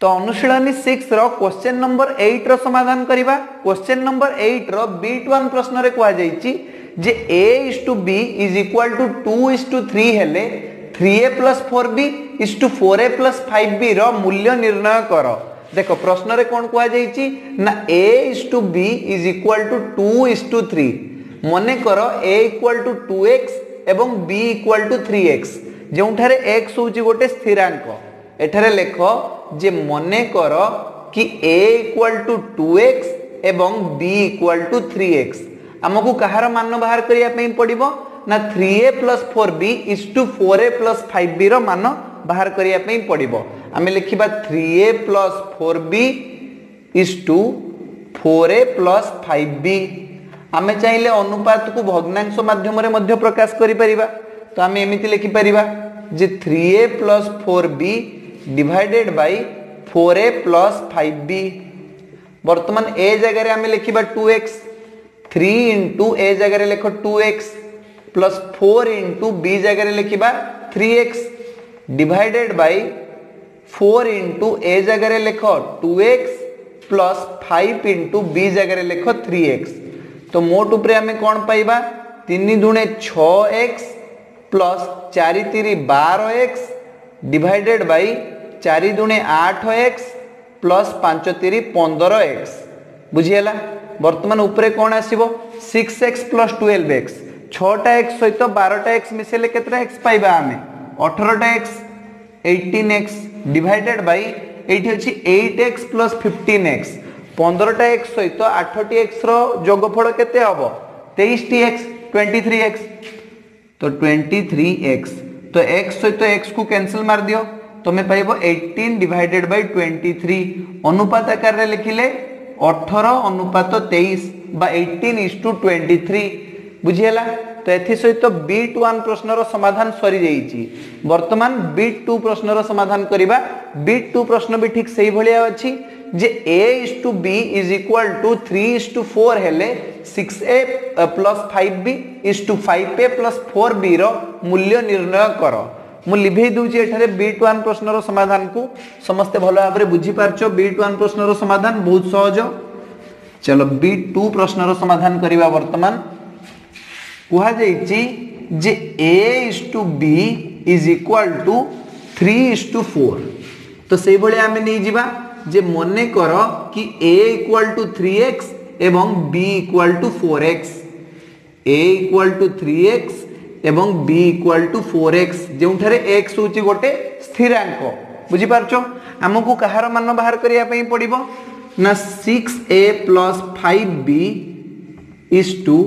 तो अनुशीलनी six question number eight समाधान करवा क्वेश्चन नंबर एट बीट वन प्रश्न रे कह जे a is to b is equal to two is to three हेले three a plus four b is to four a plus five b रूल्य निर्णय कर देख प्रश्न रे कौन कह ना a is to b is equal to two is to three मन कर a equal to two x एवं b equal to three x जो एक्स हूँ गोटे एठारे लेख जे मने कर कि a equal to two x एवं b equal to three x आमको कहार मान बाहर करने पड़ो ना three a plus four b is to four a plus five b मान बाहर करने पड़ो आम लिखा three a plus four b is to four a plus five b आम चाहिए अनुपात को भग्नांश मध्यम प्रकाश कर तो एमती लिखिपर जे three a plus four b by four a plus five b बर्तमान ए जगह आम लिखा two x three into a जगह लिख two x plus four into b जगह लिखा three x divided by four into a जगह लिख two x plus five into b जगह लिख थ्री एक्स तो मोट उपरे आम कौन पाइबा तीन दुणे छ एक्स प्लस चारि तीन बार एक्स डिवाइडेड बाय चारि दुणे आठ एक्स प्लस पाँच तीन पंदर एक्स बुझीगला बर्तमान उपरे कौन आसो एक्स प्लस टुएल्व एक्स छटा एक्स सहित बारटा एक्स मिसेले केतटा एक्स पाइबा आम अठरटा x eighteen x divided by eighty अच्छी eight x plus fifteen x पंद्रटा x सहित आठटी एक्स रोगफल के तेईस टी एक्स ट्वेंटी थ्री एक्स तो ट्वेंटी थ्री एक्स तो एक्स सहित एक्स को कैंसिल मार दियो तुम्हें पाइब eighteen divided by twenty three अनुपात आकार लिखिले अठर अनुपात तेईस eighteen is to twenty three बुझीगला? तो एथि सहित बीट वन प्रश्न समाधान सरी जाइए बर्तमान बीट टू प्रश्न समाधान करवा बीट टू प्रश्न भी ठीक से भाया अच्छी जे a is to b is equal to three is to four हेले six a plus five b is to five a plus four b रूल्य निर्णय कर। ମୁଁ ଲିଭେଇ ଦେଉଛି ଏଠାରେ ବିଟ୍ ୱାନ୍ ପ୍ରଶ୍ନର ସମାଧାନକୁ ସମସ୍ତେ ଭଲ ଭାବରେ ବୁଝିପାରୁଛ ବିଟ୍ ୱାନ୍ ପ୍ରଶ୍ନର ସମାଧାନ ବହୁତ ସହଜ ଚାଲ ବିଟ୍ ଟୁ ପ୍ରଶ୍ନର ସମାଧାନ କରିବା ବର୍ତ୍ତମାନ କୁହାଯାଇଛି ଯେ a is to b is equal to three is to four তো সেইভাবে আমি নিয়ে যা যে মনে কর কি a equal to three x এবং b equal to four x a equal to three x एवं b equal to four x जो एक्स हूँ गोटे स्थिरांक। बुझिपार आम को मान बाहर करने पड़ ना six a plus five b is to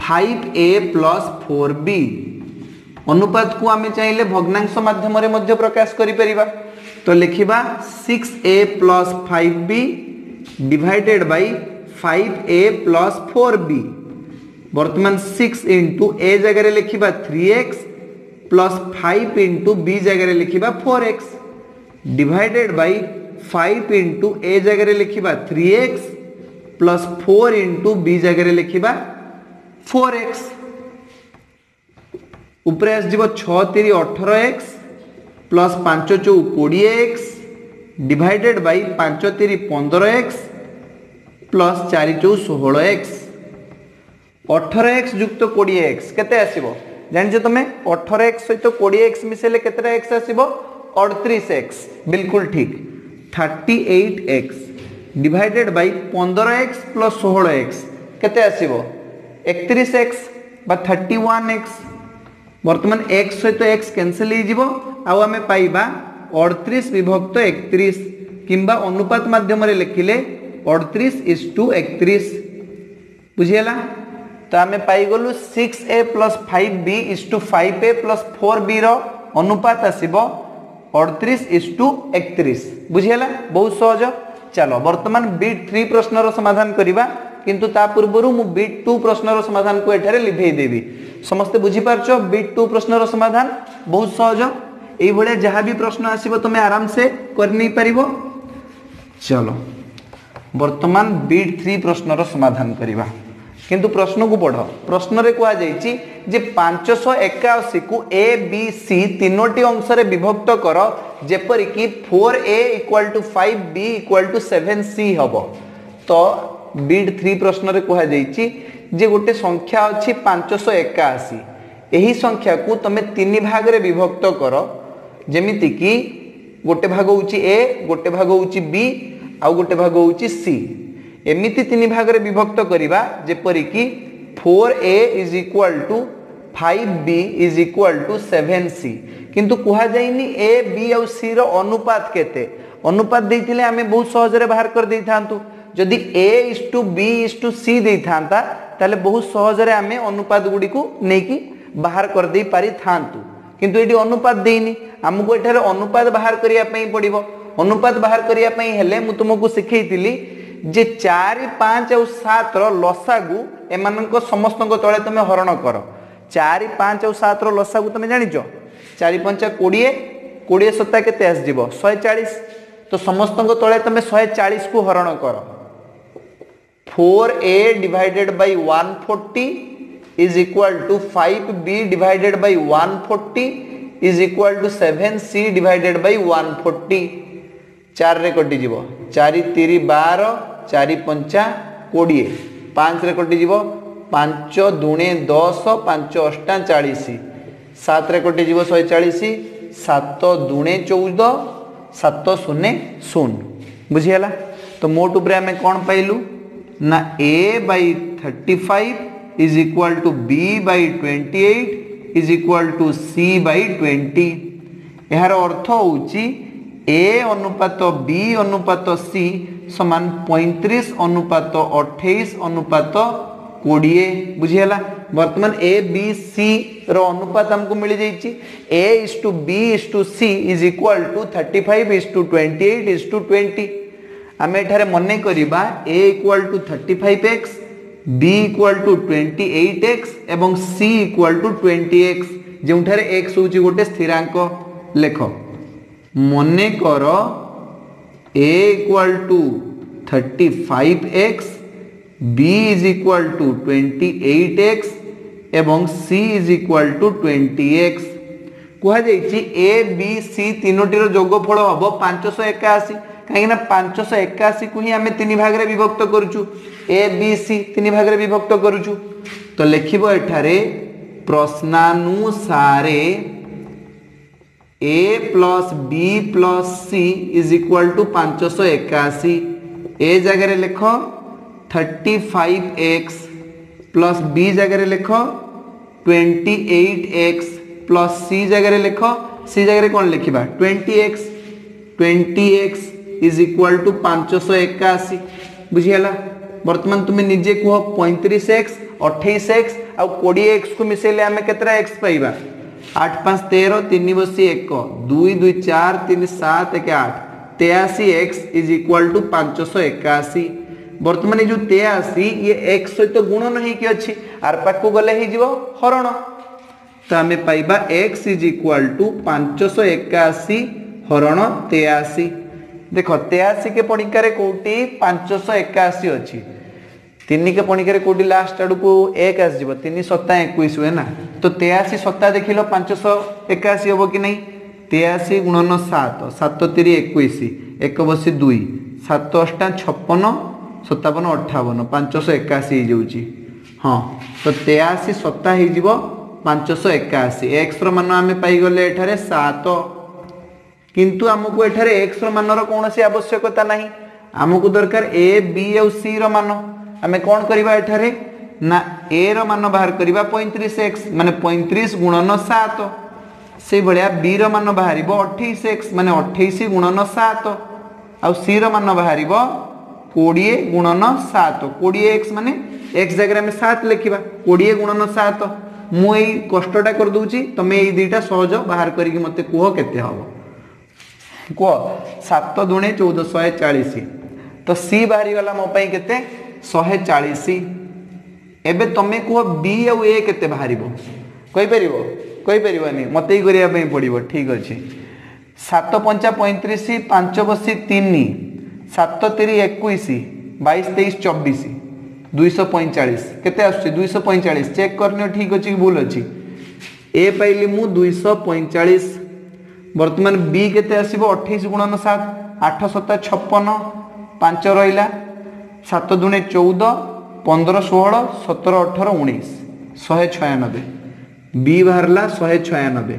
five a plus four b अनुपात को आम चाहिए भग्नांश मध्यम प्रकाश कर तो लिखा six a plus five b divided by five a plus four b बर्तमान सिक्स इंटू ए जगह लिखा three x plus five into b जगह लिखा four x divided by five into a जगह लिखा three x plus four into b जगह लिखा four x उपरे आसो अठर एक्स प्लस पाँच चौ कोड़े एक्स डिवाइडेड बाई पाँच तीन पंदर एक्स प्लस चार चौ षोह एक्स অঠর এক্স যুক্ত কোড়িয়ে এক্স কেতে আসব জানিছ তুমি অঠর এক্স সহিত কোড়িয়ে এক্স মিশাইলে কেতটা এক্স আসব অড়ত্রিশ এক্স বিলকুল ঠিক thirty eight x divided by পনেরো এক্স প্লস ষোহল এক্স কেতে আসব একত্রিশ এক্স বা থার্টি ওয়ান এক্স বর্তমান এক্স সহিত এক্স ক্যানসেল হয়ে যাব আমি পাইবা অড়ত্রিশ বিভক্ত একত্রিশ কিংবা অনুপাত মাধ্যমে লিখিলে অড়ত্রিশ ইজ টু একত্রিশ বুঝিগলা तो आम पाइगलु six a plus five b is to five a plus four b रुपात आसो अड़तीस इज़ टू एक बुझीगला? बहुत सहज। चलो बर्तमान बीट थ्री प्रश्न समाधान करवा किंतु ता पूर्व मु बीट टू प्रश्न समाधान को एठारे लिभे देवी समस्ते बुझीपार बीट टू प्रश्न समाधान, बहुत सहज। ये जहाँ भी प्रश्न आसो तुम आराम से कर चलो बर्तमान बीट थ्री प्रश्न समाधान करवा କିନ୍ତୁ ପ୍ରଶ୍ନକୁ ପଢ଼ ପ୍ରଶ୍ନରେ କୁହାଯାଇଛି ଯେ ପାଞ୍ଚଶହ ଏକାଅଶୀକୁ ଏ ବି ସି ତିନୋଟି ଅଂଶରେ ବିଭକ୍ତ କର ଯେପରିକି four a equal to five b equal to seven c ହେବ। ତ ବିଡ୍ থ্রি ପ୍ରଶ୍ନରେ କୁହାଯାଇଛି ଯେ ଗୋଟେ ସଂଖ୍ୟା ଅଛି ପାଞ୍ଚଶହ ଏକାଅଶୀ। ଏହି ସଂଖ୍ୟାକୁ ତମେ ତିନି ଭାଗରେ ବିଭକ୍ତ କର ଯେମିତିକି ଗୋଟେ ଭାଗ ହେଉଛି ଏ ଗୋଟେ ଭାଗ ହେଉଛି ବି ଆଉ ଗୋଟେ ଭାଗ ହେଉଛି ସି ଏମିତି ତିନି ଭାଗରେ ବିଭକ୍ତ କରିବା ଯେପରିକି four a is equal to five b is equal to seven c କିନ୍ତୁ କୁହାଯାଇନି ଏ ବି ଆଉ ସିର ଅନୁପାତ କେତେ ଅନୁପାତ ଦେଇଥିଲେ ଆମେ ବହୁତ ସହଜରେ ବାହାର କରିଦେଇଥାନ୍ତୁ ଯଦି ଏ ଇସ୍ ଟୁ ବି ଇସ୍ ଟୁ ସି ଦେଇଥାନ୍ତା ତାହେଲେ ବହୁତ ସହଜରେ ଆମେ ଅନୁପାତ ଗୁଡ଼ିକୁ ନେଇକି ବାହାର କରିଦେଇ ପାରିଥାନ୍ତୁ କିନ୍ତୁ ଏଠି ଅନୁପାତ ଦେଇନି ଆମକୁ ଏଠାରେ ଅନୁପାତ ବାହାର କରିବା ପାଇଁ ପଡ଼ିବ ଅନୁପାତ ବାହାର କରିବା ପାଇଁ ହେଲେ ମୁଁ ତୁମକୁ ଶିଖେଇଥିଲି जे चार पाँच और सात रसा को एम समस्त तले तुम हरण कर चार पाँच और सात रसा को तुम जान चार कोड़े कोड़े सत्ता के शहे चालीस तो समस्त तले तुम शहे चालीस को हरण कर four a divided by one forty is equal to five b divided by one forty is equal to seven c divided by one forty चार रे कटिज चारि बार, चारि पंचा कोड़े पाँच रे कटिज पाँच दुणे दस, पाँच अष्टा चालीस। सात रे कटिज शहे चालीस। सात दुणे चौदह सात शून्य शून्य बुझीगला तो मोट आम कौन पाइलु? ना a by thirty five is equal to B by twenty eight is equal to C by twenty यार अर्थ हूँ ए अनुपात बी अनुपात सी समान पैंतीस अनुपात अठाईस अनुपात कोड़े बुझीगला बर्तमान ए बी सी रुपात आमको मिल जाइए A is to B is to C is equal to thirty five is to twenty eight is to twenty आम एठारे मन करवा A equal to thirty five x B equal to twenty eight x एवं C equal to twenty x जो x हूँ মনে কর A equal to thirty five x B is equal to twenty eight x এবং C is equal to twenty x କୁହାଯାଇଛି ଏ B C ତିନୋଟିର ଯୋଗଫଳ ହେବ ପାଞ୍ଚଶହ ଏକାଅଶୀ କାହିଁକିନା ପାଞ୍ଚଶହ ଏକାଅଶୀକୁ ହିଁ ଆମେ ତିନି ଭାଗରେ ବିଭକ୍ତ କରୁଛୁ ଏ ବି ସି ତିନି ଭାଗରେ ବିଭକ୍ତ କରୁଛୁ ତ ଲେଖିବ ଏଠାରେ ପ୍ରଶ୍ନାନୁସାରେ A plus B plus C is equal to पाँच एकाशी ए जगार लिख thirty five x plus B जगह लिख twenty eight x plus C जगह लिख। सी जगह कौन लिखा twenty x twenty x is equal to पांचश एकाशी बुझीगला? बर्तमान तुम्हें निजे कह, पैंतीस एक्स अठाईस एक्स आ कोड़े एक्स को मिसेले आम के एक्स पाइबा? आठ पाँच तेरह, तीन बसी एक, दुई दुई, चार, तीन, सात, एक, आठ। तेयाशी एक्स इज़ इक्वाल टू पांचश एकाशी बर्तमान जो तेयाशी ये एक्स सहित गुणन हो अच्छी? आर पाक गले हरण। तो आम पाइबा एक्स इज़ इक्वाल टू पांचश एकाशी हरण तेयाशी देख, तेयासी के पणिकार कौटी पांचश एकाशी अच्छी। तीन के पणिकार कौट लास्ट आड़ को एक आसो तीन सत्ता एक हुए ना तो तेयाशी सत्ता देख लो पांचश एकाशी हम कि नहीं तेयाशी गुणन सात सात तीरी एक एक बस दुई सत अठा छपन सतावन अठावन पांचश एकाशी हो हाँ तो तेयाशी सत्ता हो पांचश एकाशी एक्स रान आम पाईगले सत सात किंतु आमको एक्स रानर कौन आवश्यकता ना आमको दरकार ए बी आ सी रान ଆମେ କ'ଣ କରିବା ଏଠାରେ ନା ଏ ର ମାନ ବାହାର କରିବା ପଇଁତିରିଶ ଏକ୍ସ ମାନେ ପଇଁତିରିଶ ଗୁଣନ ସାତ ସେଇଭଳିଆ ବି ର ମାନ ବାହାରିବ ଅଠେଇଶ ଏକ୍ସ ମାନେ ଅଠେଇଶ ଗୁଣନ ସାତ ଆଉ ସି ର ମାନ ବାହାରିବ କୋଡ଼ିଏ ଗୁଣନ ସାତ କୋଡ଼ିଏ ଏକ୍ସ ମାନେ ଏକ୍ସ ଜାଗାରେ ଆମେ ସାତ ଲେଖିବା କୋଡ଼ିଏ ଗୁଣନ ସାତ ମୁଁ ଏଇ କଷ୍ଟଟା କରିଦେଉଛି ତମେ ଏଇ ଦୁଇଟା ସହଜ ବାହାର କରିକି ମୋତେ କୁହ କେତେ ହେବ କୁହ ସାତ ଦୁଣେ ଚଉଦ ଶହେ ଚାଳିଶ ତ ସି ବାହାରିଗଲା ମୋ ପାଇଁ କେତେ ଶହେ ଚାଳିଶ ଏବେ ତମେ କୁହ ବି ଆଉ ଏ କେତେ ବାହାରିବ କହିପାରିବ କହିପାରିବନି ମୋତେ ହିଁ କରିବା ପାଇଁ ପଡ଼ିବ ଠିକ୍ ଅଛି ସାତ ପଞ୍ଚା ପଇଁତିରିଶ ପାଞ୍ଚ ବସି ତିନି ସାତ ତିରି ଏକୋଇଶ ବାଇଶ ତେଇଶ ଚବିଶ ଦୁଇଶହ ପଇଁଚାଳିଶ କେତେ ଆସୁଛି ଦୁଇଶହ ପଇଁଚାଳିଶ ଚେକ୍ କରିନିଅ ଠିକ୍ ଅଛି କି ଭୁଲ ଅଛି ଏ ପାଇଲି ମୁଁ ଦୁଇଶହ ପଇଁଚାଳିଶ ବର୍ତ୍ତମାନ ବି କେତେ ଆସିବ ଅଠେଇଶ ଗୁଣନ ସାତ ଆଠ ସତା ଛପନ ପାଞ୍ଚ ରହିଲା ସାତ ଦୁଣେ ଚଉଦ ପନ୍ଦର ଷୋହଳ ସତର ଅଠର ଉଣେଇଶ। ଶହେ ଛୟାନବେ। ବି ବାହାରିଲା ଶହେ ଛୟାନବେ।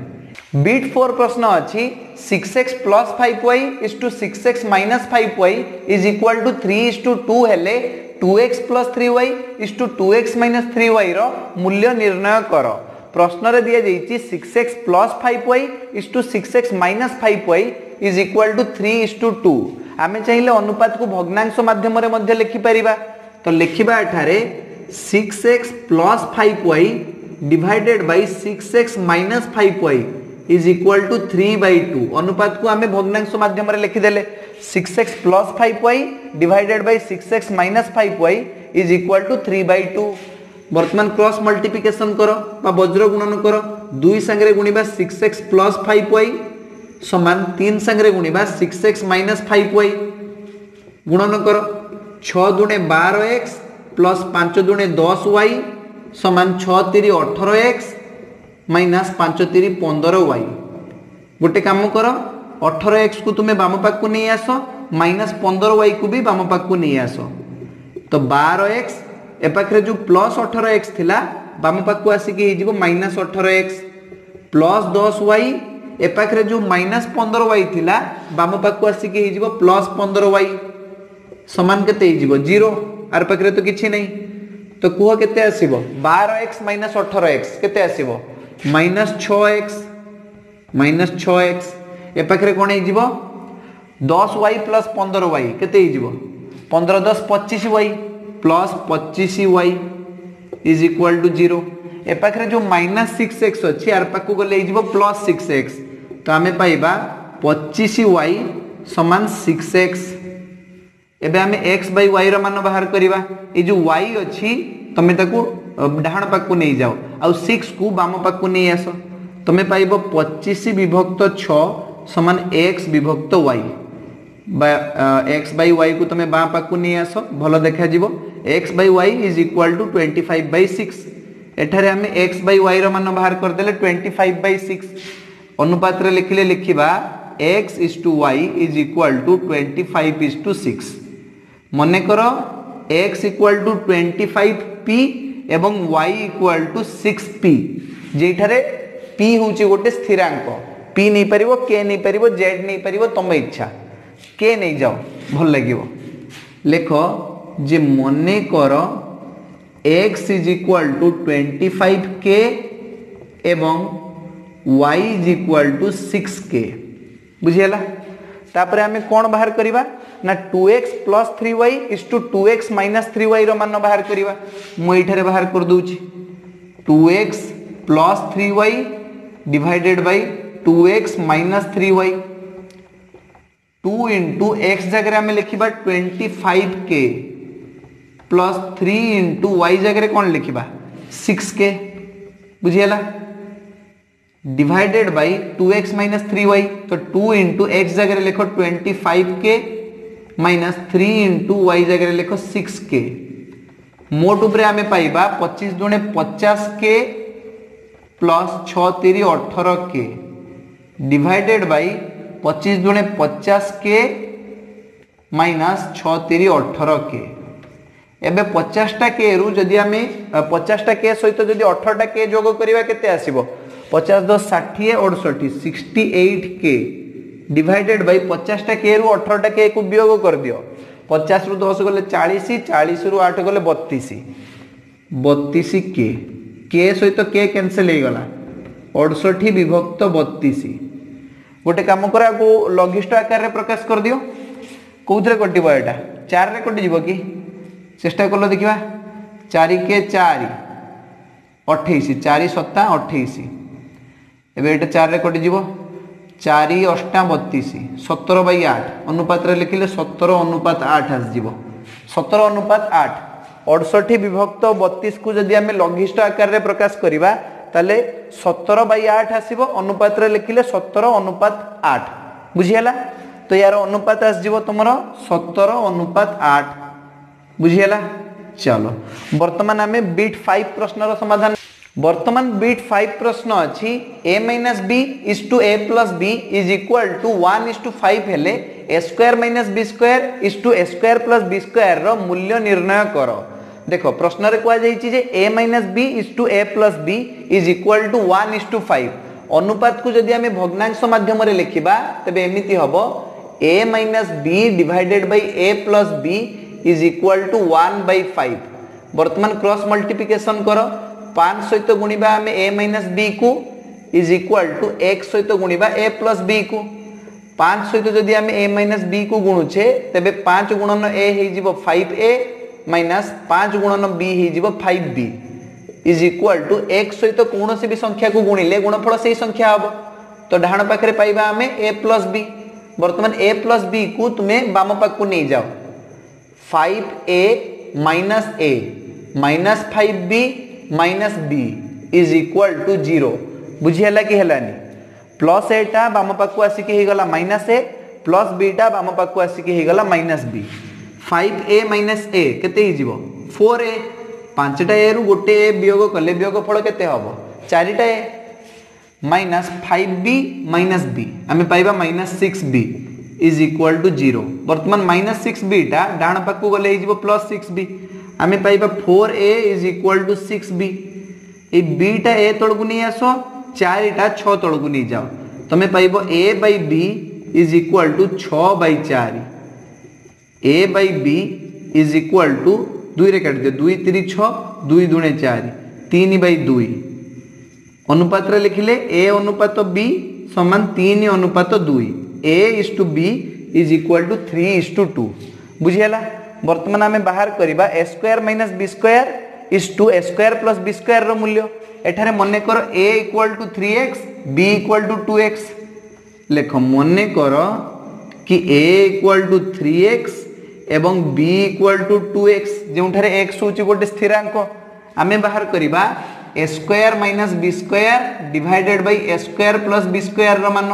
ବିଟ୍ ଫୋର୍ ପ୍ରଶ୍ନ ଅଛି six x plus five y is to six x minus five y is equal to three is to two ହେଲେ two x plus three y is to two x minus three ୱାଇର ମୂଲ୍ୟ ନିର୍ଣ୍ଣୟ କର। ପ୍ରଶ୍ନରେ ଦିଆଯାଇଛି six x plus five y is to six x minus five y is equal to three is to two आम चाहिए अनुपात को भग्नांश मध्यम लिखिपर तो लिखा एटारे six x plus five y divided by six x minus five y is equal to three by two अनुपात को आम भग्नांश मध्यम लिखिदे six x plus five y divided by six x minus five y is equal to three by two बर्तमान cross multiplication कर वज्र गुणन कर दुई सांगे गुणवा six x plus five y সমান তিন সাংরে গুণিবা six x minus five y গুণন কর, ছ দুণে বার এক্স প্লস পাঁচ দুণে দশ ওয়াই সমান ছ তিরি অঠর এক্স মাইনাস পাঁচ তিরি পনেরো ওয়াই গোটে কাম কর, অঠর এক্স কু তুমি বাম পাখু নিয়ে আস মাইনাস পনেরো ওয়াই কু বি বাম পাখু নিয়ে আস তো বার এক্স এ পাখে যে প্লস অঠর এক্স লা বাম পাখু আসিকি হয়ে মাইনাস অঠর এক্স প্লস দশ ওয়াই एपाखे जो माइनस पंदर वाई थी बाम पाक आसिक प्लस पंदर वाई सामान के ज़ीरो आर पाखे तो किसी ना तो कह के आस बार एक्स माइनास अठर एक्स के माइनस माइनास छ एक्स माइनस छ एक्स एपाखे कौन हो दस वाई प्लस पंदर वाई के पंदर दस पचिश Y plus पचिश y is equal to zero एपाखे जो माइनस सिक्स एक्स अच्छी आर पाक गले प्लस सिक्स एक्स तो आम पाइबा पचीस वाई सामान सिक्स एक्स एवं आम एक्स बै वाई रान बाहर करवा ये जो वाई अच्छी तुम्हें डाण पाक नहीं जाओ। आउ सिक्स को बाम पाक नहीं आस। तुम्हें पाइब पचिश विभक्त छान एक्स विभक्त वाई एक्स बै वाई को तुम बाँ पाक नहीं आस, भल देखा x by y is equal to twenty five by six एठार आम एक्स बै वाई रान बाहर करदे ट्वेंटी फाइव बै सिक्स অনুপাতরে লিখিলে লিখিবা x is to y is equal to twenty five is to six মনেকর x equal to twenty five p এবং y equal to six p যেটারে P হচ্ছে গোটে স্থিরাঙ্ক P নেইপার কে নেইপার Z নেইপার তোম ইচ্ছা কে নেই যাও ভাল লাগিব লেখ যে মনে কর x is equal to twenty five কে এবং y is equal to six k बुझीगला? तापर आम कौन बाहर करवा ना two x plus three y is to two x minus three y रान बाहर करवा मुझे बाहर करदे two x plus three y divided by two x minus three y two into x जगह आम लिखा twenty five k plus three into y जगह कौन लिखा सिक्स के बुझीगला? Divided by two x minus three y तो टू इंटू एक्स जगह लिखो twenty five k minus three into y जगह लिखो सिक्स के मोट उपरे आम पाइबा पचिश दुणे पचास के प्लस छी अठर के डिवाइडेड बाई पचिश दुणे पचास के माइनस छी अठर के एबे पचासटा के रु जदि आम पचासटा के सहित अठरटा के जोग करवा के आसब? पचास दस षाठी अड़सठी sixty eight k divided by पचासटा k रु अठरटा के को वियोग कर दियो पचास रु दस गले चालीस चालीस रु आठ गले बतीस बतीस के के सहित के कैनसल हो गला अड़सठी विभक्त बतीस गोटे कम कर लघिष्ठ आकार प्रकाश कर दियो कौन कटब यहाँ चार रे कटिज कि चेष्टा कल ଏବେ ଏଇଟା ଚାରିରେ କଟିଯିବ ଚାରି ଅଷ୍ଟା ବତିଶ ସତର ବାଇ ଆଠ ଅନୁପାତରେ ଲେଖିଲେ ସତର ଅନୁପାତ ଆଠ ଆସିଯିବ ସତର ଅନୁପାତ ଆଠ ଅଠଷଠି ବିଭକ୍ତ ବତିଶକୁ ଯଦି ଆମେ ଲଘିଷ୍ଠ ଆକାରରେ ପ୍ରକାଶ କରିବା ତାହେଲେ ସତର ବାଇ ଆଠ ଆସିବ ଅନୁପାତରେ ଲେଖିଲେ ସତର ଅନୁପାତ ଆଠ ବୁଝିହେଲା ତ ୟାର ଅନୁପାତ ଆସିଯିବ ତୁମର ସତର ଅନୁପାତ ଆଠ ବୁଝିହେଲା चलो वर्तमान आम बीट फाइव प्रश्न समाधान वर्तमान बीट फाइव प्रश्न अच्छी A minus B is to A plus B is equal to one is to five हेले A square minus B square is to A square plus B square रो मूल्य निर्णय कर। देख प्रश्न कहुई A minus B is to A plus B is equal to one is to five अनुपात को जदि आम भग्नांश मध्यम लिखा तेज एमती हम A minus B divided by A plus B is equal to one by five बर्तमान क्रॉस मल्टीप्लिकेशन कर पाँच सहित गुणा आम ए माइनस बी को इज़ इक्वाल टू एक सहित गुणा ए प्लस बी को। पाँच सहित जदि आम ए माइनस बी को गुणुचे तेरे पाँच गुणन ए हो फाइव ए माइनस पाँच गुणन बी हो five B is equal to एक सहित कौन भी संख्या को गुणिले, गुणफल से संख्या हम तो डाण पाखे पाइबा आम ए प्लस बी बर्तमान ए प्लस बी को तुम्हें बाम पाख को नहीं जाओ five A minus A minus B minus B is equal to zero बुझीगला कि हलानी प्लस एटा बाम पाक आसिक माइनस ए प्लस बीटा बाम पाक आसिक minus B five A minus A के फोर ए पांचटा ए रु गोटे ए वियोग कले वियोग फल के हम चारिटा A minus five B minus B आम पाइबा minus six B is equal to zero बर्तमान माइनस सिक्स बीटा डाण पाक गले प्लस सिक्स बी आम पाइबा four A is equal to six B A beta A आस आसो चारिटा छ नहीं जाओ। तुम पाइब A by B is equal to छ चार। A by B is equal to दुई काट दि, दुई तीन छ, दुई दुणे चार। तीन बै दुई। अनुपात लिखिले ए अनुपात बी समान तीन अनुपात दुई। A is to B is equal to three is to two बुझीगला বর্তমান আমি বাহার করা A square minus B square is to A square plus B square মূল্য এখানে মনে কর A equal to three x B equal to two x লেখ মনে কর কি A equal to three x এবং B equal to two x যেঠারে x হচ্ছে গোটে স্থিরাঙ্ক আমি বাহার করা A square minus B square divided by A square plus B square मान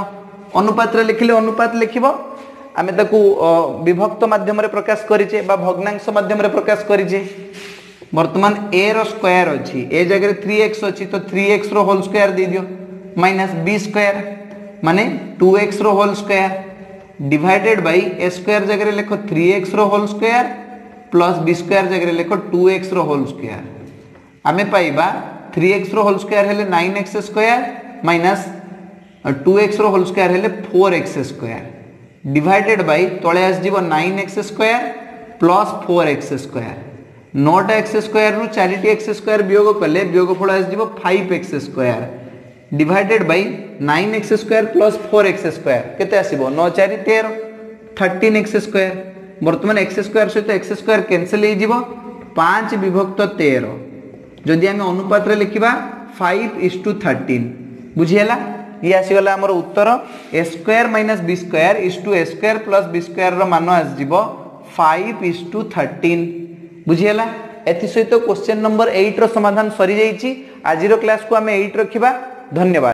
अनुपात लिखिले अनुपात लिख आम विभक्त मध्यम प्रकाश करे भग्नांश मध्यम प्रकाश कर बर्तमान ए रोयर अच्छी ए जगह थ्री एक्स अच्छी तो थ्री एक्स रोल स्कोर दे माइनस बी स्क् मान two x whole square divided by A square जगह लिख three x whole square plus B square जगह लिख टू एक्स रोल स्क् आम पाइबा three x whole square nine x square minus two x whole square four x square divided by तले आसव nine x square plus four x square नौटा x square रु चार x square वियोग कले वियोग फल आसव five x square divided by nine x square plus four x square के आसो नौ, चार, तेर थर्टीन एक्स स्क्वायर बर्तमान एक्स स्क्वायर सहित एक्स स्क्वायर कैनसल हो पाँच विभक्त तेर जदि आम अनुपात लिखा फाइव इज़ टू थर्टीन बुझीगला ये आसीगला आमर उत्तर A square minus B square is to A square plus B square मान आसव फाइव इज़ टू थर्टीन बुझीगला एसत क्वेश्चन नंबर एट्र समाधान सरी जा आज क्लास को आम एट रखा धन्यवाद